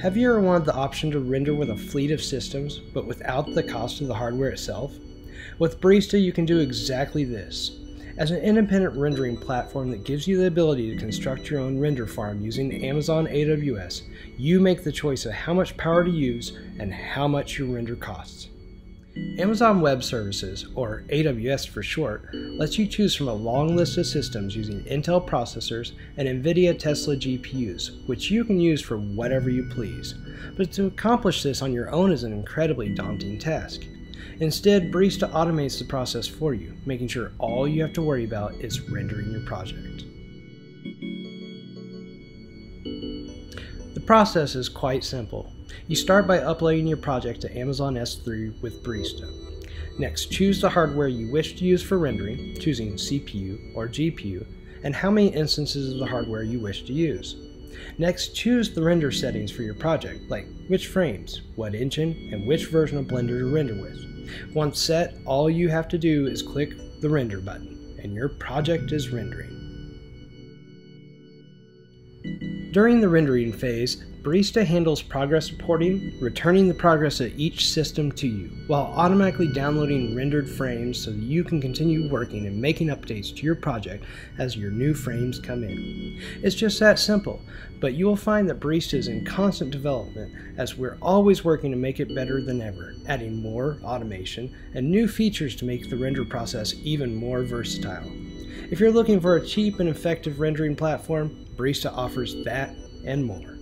Have you ever wanted the option to render with a fleet of systems, but without the cost of the hardware itself? With Barista, you can do exactly this. As an independent rendering platform that gives you the ability to construct your own render farm using Amazon AWS, you make the choice of how much power to use and how much your render costs. Amazon Web Services, or AWS for short, lets you choose from a long list of systems using Intel processors and NVIDIA Tesla GPUs, which you can use for whatever you please. But to accomplish this on your own is an incredibly daunting task. Instead, Barista automates the process for you, making sure all you have to worry about is rendering your project. The process is quite simple. You start by uploading your project to Amazon S3 with Barista. Next, choose the hardware you wish to use for rendering, choosing CPU or GPU, and how many instances of the hardware you wish to use. Next, choose the render settings for your project, like which frames, what engine, and which version of Blender to render with. Once set, all you have to do is click the render button, and your project is rendering. During the rendering phase, Barista handles progress reporting, returning the progress of each system to you, while automatically downloading rendered frames so that you can continue working and making updates to your project as your new frames come in. It's just that simple, but you will find that Barista is in constant development as we're always working to make it better than ever, adding more automation and new features to make the render process even more versatile. If you're looking for a cheap and effective rendering platform, Barista offers that and more.